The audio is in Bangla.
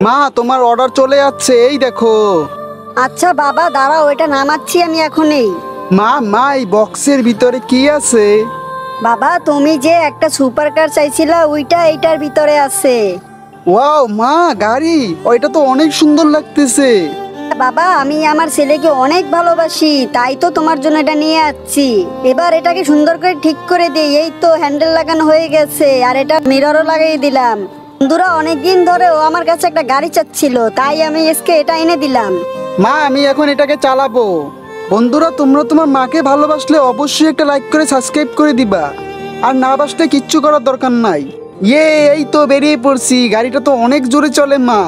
মা তোমার অর্ডার চলে যাচ্ছে এই দেখো। আচ্ছা বাবা দাঁড়াও এটা নামাচ্ছি আমি এখনই। মা মা এই বক্সের ভিতরে কি আছে? বাবা তুমি যে একটা সুপার কার চাইছিলা ওইটা এইটার ভিতরে আছে। ওয়াও মা গাড়ি ওইটা তো অনেক সুন্দর লাগতেছে। বাবা আমি আমার ছেলেকে অনেক ভালোবাসি তাই তো তোমার জন্য এটা নিয়ে আসছি। এবার এটাকে সুন্দর করে ঠিক করে দিই এই তো হ্যান্ডেল লাগানো হয়ে গেছে আর এটা মিররও লাগিয়ে দিলাম। বন্ধুরা, অনেকদিন ধরে ও আমার কাছে একটা গাড়ি চাচ্ছিল, তাই আমি এসকে এটা এনে দিলাম। মা, আমি এখন এটাকে চালাবো। বন্ধুরা, তোমরা তোমার মাকে ভালোবাসলে অবশ্যই একটা লাইক করে সাবস্ক্রাইব করে দিবা। আর না বাসলে কিচ্ছু করার দরকার নাই। ইয়ে এই তো বেরিয়ে পড়ছি। গাড়িটা তো অনেক জোরে চলে মা।